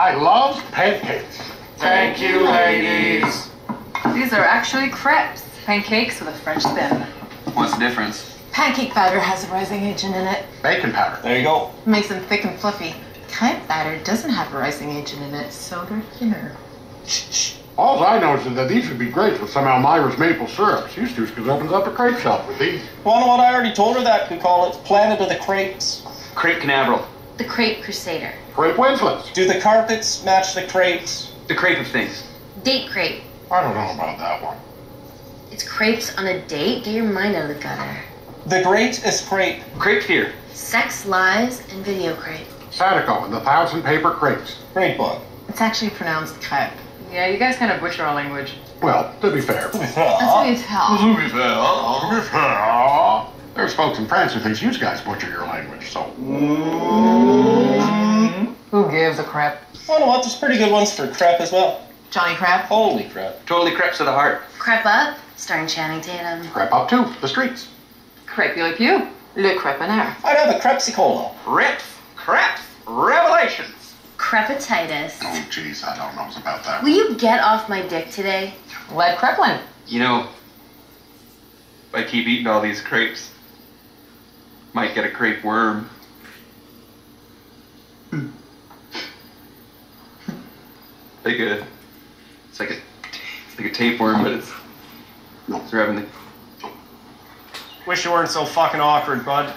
I love pancakes. Thank you, ladies. These are actually crepes. Pancakes with a French spin. What's the difference? Pancake batter has a rising agent in it. Bacon powder. There you go. Makes them thick and fluffy. Crepe batter doesn't have a rising agent in it, so they're thinner. All I know is that these would be great with some Elmira's maple syrup. Houston's opens up a crepe shop with these. Well, know what? I already told her that. We call it Planet of the Crepes. Crepe Canaveral. The Crepe Crusader. Crepe Winslets. Do the carpets match the crepes? The crepe of things. Date crepe. I don't know about that one. It's crepes on a date? Get your mind out of the gutter. The greatest crepe. Crepe here. Sex, lies, and video crepe. Sadako and the thousand paper crepes. Great book. It's actually pronounced crepe. Yeah, you guys kind of butcher our language. Well, to be fair. That's what we tell. There's folks in France who thinks you guys butcher your language, so. Who gives a crap? Well, oh, know what? There's pretty good ones for crap as well. Johnny Crap? Holy crap. Totally crepes to the heart. Crepe Up, starring Channing Tatum. Crepe up too, the streets. Crepe Le Pew. Le Crepenaire. I'd have a crepsicola. Crepe. Crepe. Revelations. Crepatitis. Oh, jeez, I don't know about that. Will you get off my dick today? Led Kreplin. You know, if I keep eating all these crepes, might get a crepe worm. Like a, it's like a, it's like a tapeworm, but it's, it's revenue. Wish you weren't so fucking awkward, bud.